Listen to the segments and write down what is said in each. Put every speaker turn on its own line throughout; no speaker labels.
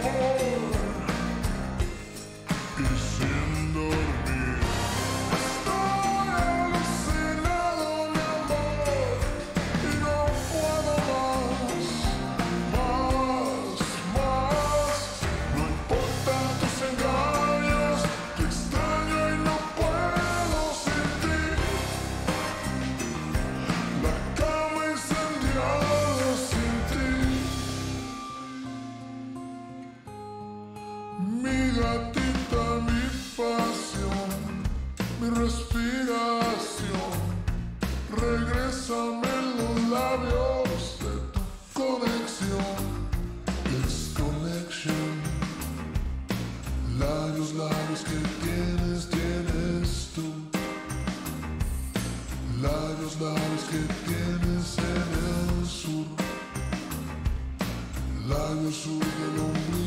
day. gatita, mi pasión, mi respiración. Regrésame los labios de tu conexión. Es conexión. Labios, labios que tienes, tienes tú. Labios, labios que tienes en el sur. Labios sur del hombre.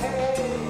hey, hey.